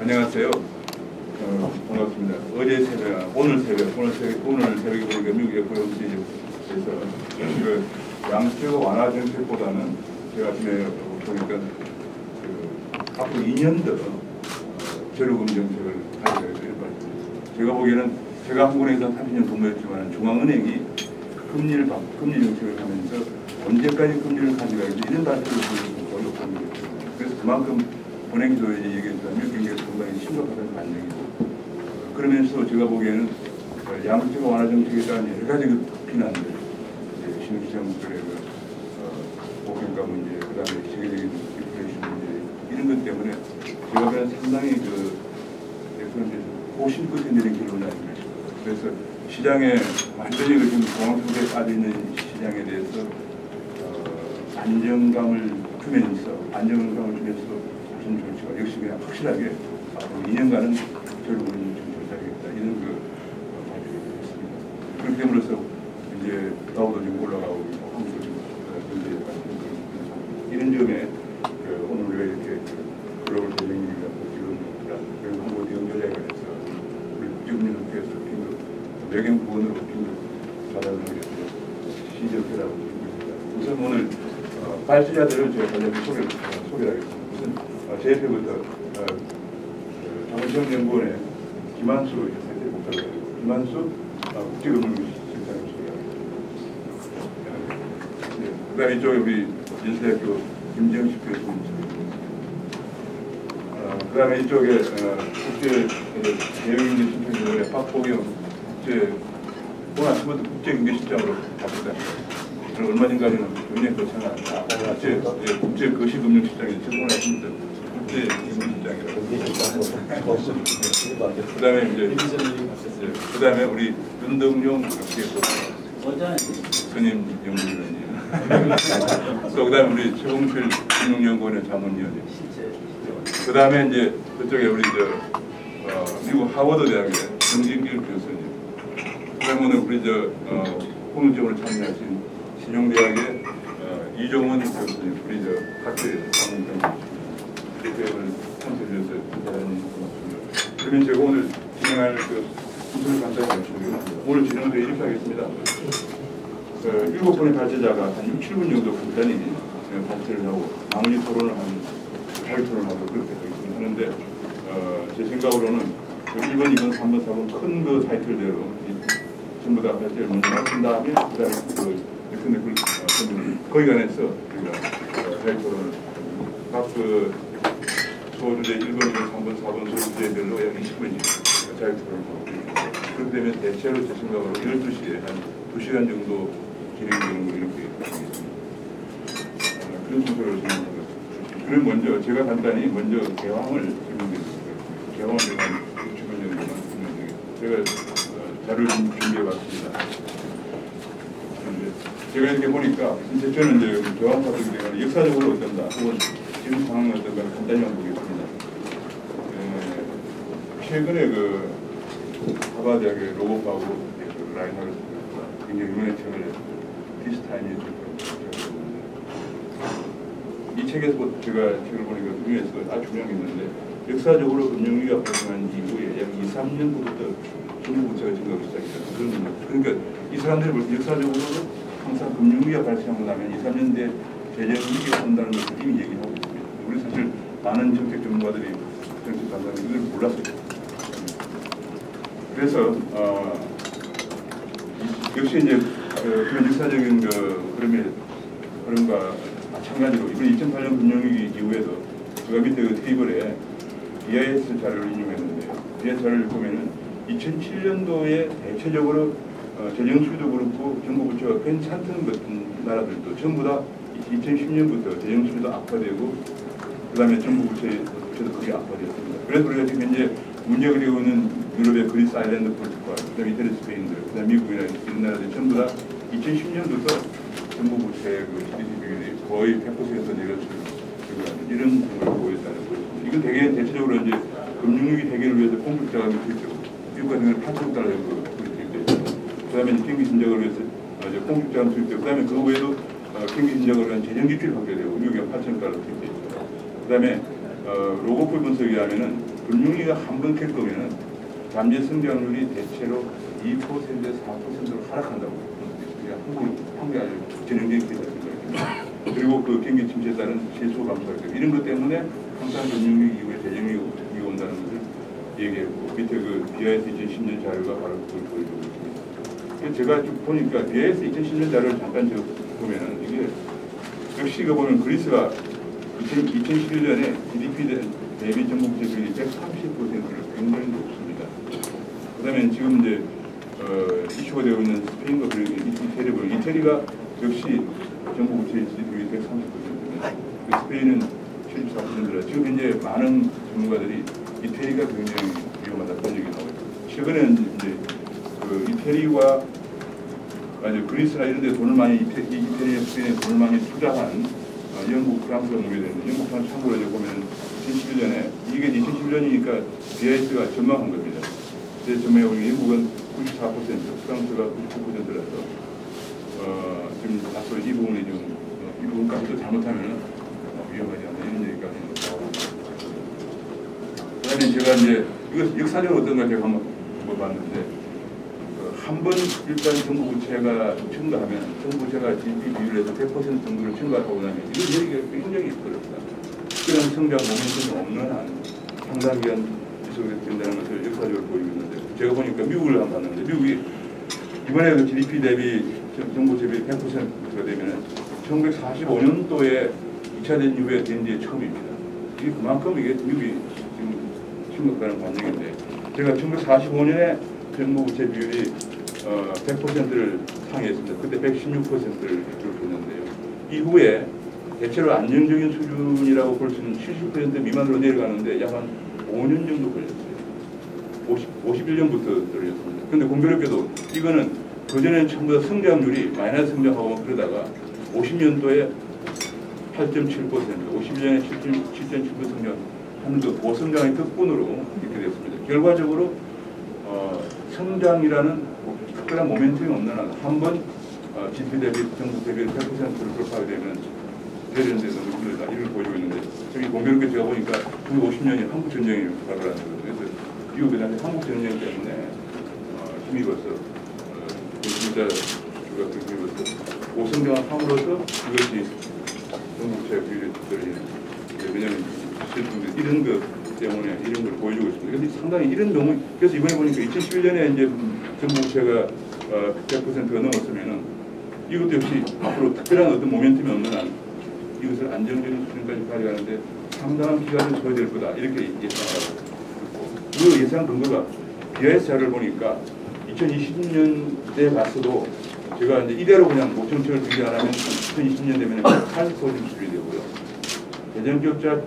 안녕하세요. 어, 반갑습니다. 어제 새벽, 오늘 새벽, 오늘 새벽, 오늘 새벽에 보니까 미국 에코홈스에서 그 양적 완화 정책보다는 제가 아침에 보니까 그 앞으로 2년 더 어, 저렴금 정책을 될 말입니다. 제가 보기에는 제가 한국은행에서 30년 근무했지만 중앙은행이 금리를 바- 금리 정책을 하면서 언제까지 금리를 가져가야지 이런 단체를 보여주고 어렵습니다. 그래서 그만큼 은행도 이제 얘기했다면 굉장히 상당히 심각하다는 반영이고 어, 그러면서 제가 보기에는 어, 양적 완화 정책에 대한 여러 가지 그 비난들 신흥시장들의 그 어, 문제 그다음에 세계적인 인플레이션 문제 이런 것 때문에 제가 보기에는 상당히 그 그런 고심 끝에 내린 결론이 아닌가 싶어요. 그래서 시장에 완전히 그 지금 공황 속에 빠져 있는 시장에 대해서 어, 안정감을 주면서 안정감을 주면서 무슨 조치가 역시 그냥 확실하게 앞으로 2년간은 결국은 좀 조사하겠다 이런 그 어, 발표를 했습니다. 그렇게 됨으로써 이제 다우도 지금 올라가고 있고 한국도 지금 문제에 빠진 그런 이런 점에 그 오늘 왜 이렇게 그 글로벌 대정이가 지금 그리고 한국 연결에 관해서 우리 국제금융협회에서 긴급 외경 부원으로 긴급 위해서 시적회라고 있습니다. 우선 오늘 어, 발주자들을 제가 간략히 소개를, 어, 소개를 하겠습니다. 우선 어, 제F부터 어, 그 김한수 김한수 어, 국제금융실장을 소개하겠습니다. 네, 그 다음에 이쪽에 우리 인사학교 김정식 교수님 어, 그 다음에 이쪽에 어, 국제 대외경제 신청위원회 박보경 국제 아침부터 국제경제실장으로 바뀌었다. 그리고 얼마 전까지는 굉장히 거창한 아, 국제, 예, 국제 거시금융실장이 최근에 했습니다. 국제금융실장이라고. 그 다음에 이제 예, 그 다음에 우리 윤덕용 국제소 스님 연구위원이에요. 또 그 다음에 우리 최봉필 금융연구원의 자문위원이에요. 그 다음에 이제 그쪽에 우리 저 어, 미국 하버드 대학의 정진길 교수님. 그다음에 오늘 우리 저 어, 홍일점으로 참여하신 신용대학의 어, 이종원 교수님, 우리 저 학교의 장 문경 교수님. 오늘 참석해 주셔서 대단히 고맙습니다. 그러면 제가 오늘 진행할 그 순서를 간단히 말씀드리겠습니다. 오늘 진행은 이렇게 하겠습니다. 그 일곱 분의 발제자가 한 6, 7분 정도 간단히 어, 발제를 하고 나머지 토론을 한 자유 토론하고 그렇게 하는데 어, 제 생각으로는 그 1번, 2번, 3번, 4번 큰 그 타이틀대로 이- 전부 다 발제를 먼저 하신 다음에 그 다음에 그 근데 그 어, 거기 관해서 우리가 어, 토론을 각그 소주제 1번, 2번, 3번, 4번 소주제별로 약 20분씩 자유 토론을 하고 그렇게 되면 대체로 제 생각으로 12시에 한 2시간 정도 진행되는 거 이렇게 하겠습니다. 아, 그런 순서를 생각합니다. 그럼 먼저 제가 간단히 먼저 개황을 설명드리겠습니다. 개황을 제가 한 60분 정도만 설명드리겠습니다. 제가 어, 자료를 좀 준비해봤습니다. 제가 이렇게 보니까 이제 저는 이제 개황 사업에 대한 역사적으로 어떤가 혹은 지금 상황이 어떤가 보겠습니다. 에, 최근에 그 하버드대학의 로봇하고 그 라인하르트 굉장히 유명한 책을 디스타임이 이 책에서 뭐 제가 책을 보니까 그 중에서 아주 중요한 게 있는데 역사적으로 금융위기가 발생한 이후에 약 2, 3년부터 정부 부채가 증가하기 시작했다. 그런. 그러니까 이 사람들이 볼때 역사적으로 항상 금융위기가 발생하고 나면 2, 3년 뒤에 재정위기가 온다는 것을 이미 얘기하고 있습니다. 우리 사실 많은 정책 전문가들이 정책 이걸 몰랐어요. 그래서 어, 역시 이제 그, 그런 역사적인 그 흐름의 흐름과 마찬가지로 이번 2008년 금융위기 이후에도 제가 밑에 그 테이블에 BIS 자료를 인용했는데요. BIS 자료를 보면은 2007년도에 대체적으로 어, 재정 수위도 그렇고 정부 부채가 괜찮던 같은 나라들도 전부 다 2010년부터 재정 수위도 악화되고 그 다음에 정부 부채 부채도 크게 악화되었습니다. 그래서 우리가 지금 현재 문제가 되고 있는 유럽의 그리스, 아일랜드, 포르투갈, 그다음에 이태리, 스페인들, 그다음 미국이나 이런 나라들 전부 다 2010년부터 정부 부채 그 GDP 비율이 거의 100% 내려치고 이런 걸 보였다는 거죠. 이건 되게 대체적으로 이제 금융위기 해결을 위해서 공급 자금이 투입되고 미국 같은 경우는 8천 달러 정도 투입되고 그다음에 경기 진작을 위해서 어, 이제 공급 자금 투입되고 그다음에 그 외에도 어, 경기 진작을 위한 재정 지출 확대되고 미국이 8천 달러 투입되고 그다음에 어, 로고풀 분석에 하면은 그 금융위가 한 번 캘 거면은 잠재 성장률이 대체로 2%에서 4%로 하락한다고. 한국 한국이 아주 전형적인 케이스입니다. 그리고 그 경기 침체에 따른 실수 감소할 때 이런 것 때문에 항상 금융위기 이후에 재정위기가 온다는 것을 얘기했고 밑에 그 BIS 2010년 자료가 바로 그걸 보여주고 있습니다. 제가 쭉 보니까 BIS 2010년 자료를 잠깐 저 보면은 이게 역시 이거 보면 그리스가 2011년에 GDP 대- 대비 전국제 비율이 130%를 굉장히 높습니다. 그다음에 지금 이제 어, 이슈가 되고 있는 스페인과 그리고 이태리 보면 이태리가 역시 전국제 GDP 130%입니다. 그 스페인은 74%라 지금 현재 많은 전문가들이 이태리가 굉장히 위험하다 그런 얘기 나오고 있고 최근에 이제 그 이태리와 아주 그리스나 이런 데 돈을 많이 이태, 이 이태리나 스페인에 돈을 많이 투자한 어, 영국, 프랑스가 보게 되는데 영국, 프랑스 참고로 이제 보면 2011년에 이게 2011년이니까 BIS가 전망한 겁니다. 전망해 보면 영국은 94%, 프랑스가 99%라서 어, 지금 앞으로 이 부분이 좀 어, 이 부분까지도 잘못하면 어, 위험하지 않나 이런 얘기까지 나오고 그 다음에 제가 이제 이거 역사적으로 어떤가 제가 한번 한번 봤는데 그한번 일단 정부 부채가 증가하면 정부 부채가 GDP 비율에서 100% 정도를 증가하고 나면 이건 얘기가 굉장히 어렵다. 그런 성장 모멘텀이 없는 한 상당 기간 지속된다는 것을 역사적으로 보이고 있는데 제가 보니까 미국을 한번 봤는데 미국이 이번에 그 GDP 대비 정- 정부 대비 100%가 되면 1945년도에 2차 대전 이후에 된게 처음입니다. 이게 그만큼 이게 미국이 지금 심각한 반영인데 제가 1945년에 정부 부채 비율이 어, 100%를 상회했습니다. 그때 116%를 기록했는데요. 이후에 대체로 안정적인 수준이라고 볼 수 있는 70% 미만으로 내려가는데 약 한 5년 정도 걸렸어요. 50, 51년부터 떨어졌습니다. 근데 공교롭게도 이거는 그전에는 전부 다 성장률이 마이너스 성장하고 그러다가 50년도에 8.7%, 51년에 7.7% 성장 하는 그 고성장의 덕분으로 이렇게 됐습니다. 결과적으로 어, 성장이라는 특별한 모멘텀이 없는 한 한번 어, GDP 대비 정부 대비 100%를 돌파하게 되면 되는 데서 힘들다 이걸 보여주고 있는데 저기 공교롭게 제가 보니까 1950년이 한국 전쟁이 발발하는 거예요. 그래서 미국이 당시 한국 전쟁 때문에 어, 힘입어서 우리가 그 힘입어서 고성장을 함으로써 이것이 비율이 떨어지는 왜냐하면 실제로 이런 것 때문에 이런 걸 보여주고 있습니다. 그래서 상당히 이런 경우 그래서 이번에 보니까 2011년에 이제 전국채가 어, 100%가 넘었으면은 이것도 역시 앞으로 특별한 어떤 모멘텀이 없는 한 이것을 안정적인 수준까지 가져가는데 상당한 기간을 소요될 거다 이렇게 예상하고 그 예상 근거가 BIS 자료를 보니까 2020년대 봤어도 제가 이제 이대로 그냥 목정책을 준비 안 하면 2020년 되면 80% 수준이 되고요. 재정적자를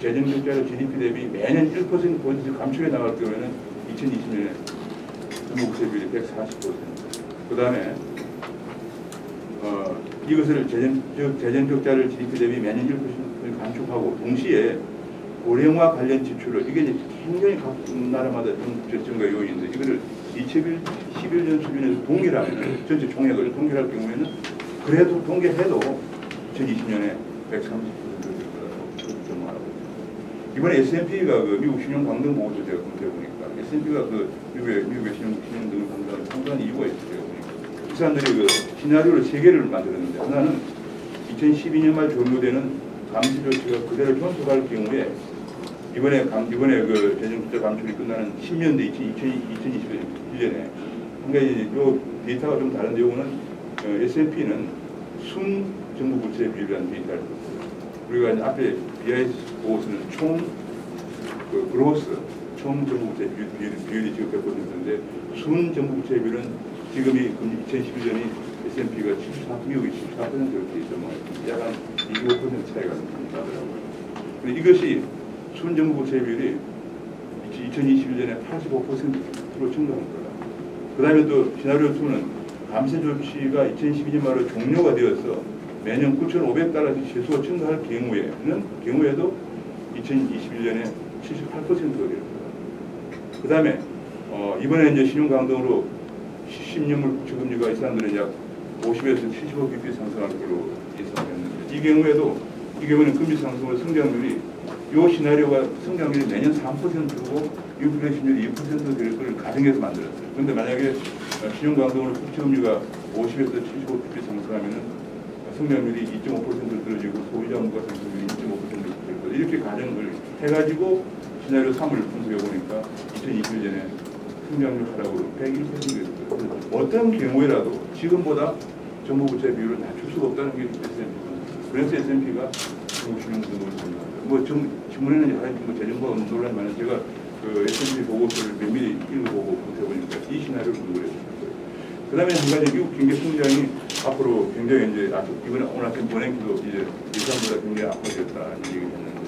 재정적자를 GDP 대비 매년 1% 포인트 감축해 나갈 경우에는 2020년에 중국세 비율이 140%. 그 다음에 어, 이것을 재정, 즉 재정적자를 GDP 대비 매년 1% 감축하고 동시에 고령화 관련 지출을 이게 이제 굉장히 각 나라마다 좀 결정과 요인인데 이거를 2011년 수준에서 동일하면 전체 총액을 동일할 경우에는 그래도 동일해도 2020년에 130%될 거라고 전망하고 있습니다. 이번에 S&P가 그 미국 신용 강등 보고서 제가 검토해 보니까 S&P가 그 미국의 미국의 신용 신용 등을 강등하는 상당한 이유가 있어요. 이 사람들이 그 시나리오를 세 개를 만들었는데 하나는 2012년 말 종료되는 감시 조치가 그대로 현속할 경우에 이번에 감, 이번에 그 재정부채 감축이 끝나는 10년대 2021년에 한 가지 요 데이터가 좀 다른데 요거는 어, S&P는 순 정부 부채 비율이라는 데이터를. 우리가 이제 앞에 BIS 보고서는 총 그 그로스 총 정부 부채 비율, 비율, 비율이 지금 100%인데 순 정부 부채 비율은 지금이 2011년이 S&P가 74, 미국이 74% 이렇게 있어 뭐 약간 25% 차이가 나더라고요. 근데 이것이 순정부 비율이 2021년에 85%로 증가한 거다. 그 다음에 또 시나리오 2는 감세 조치가 2012년 말로 종료가 되어서 매년 9,500달러씩 최소 증가할 경우에는 경우에도 2021년에 78%가 될 거다. 그 다음에 어, 이번에 이제 신용 강등으로 10년물 국채금리가 이 사람들은 약 50에서 75bp 상승할 걸로 예상했는데 이 경우에도 이 경우는 금리 상승으로 성장률이 이 시나리오가 성장률이 내년 3%고 인플레이션율이 2%될 걸 가정해서 만들었어요. 그런데 만약에 어, 신용강등으로 국채금리가 50에서 75bp 상승하면은 성장률이 2.5% 떨어지고 소비자 물가 상승률이 2.5% 떨어지고 이렇게 가정을 해가지고 시나리오 3을 분석해 보니까 2020년에 하락으로 101%였어요. 어떤 경우에라도 지금보다 정부 부채 비율을 낮출 수가 없다는 게 S&P거든요. 그래서 S&P가 중국 신용등급을 선정합니다. 뭐 정, 신문에는 여러 뭐 재정부가 논란이 많은 제가 그 S&P 보고서를 면밀히 읽어보고 보니까 이 시나리오를 분석을 했어요. 그 다음에 한 가지 미국 경제 성장이 앞으로 굉장히 이제 앞- 이번에 오늘 아침 보냉키도 이제 예상보다 굉장히 악화됐다는 얘기를 했는데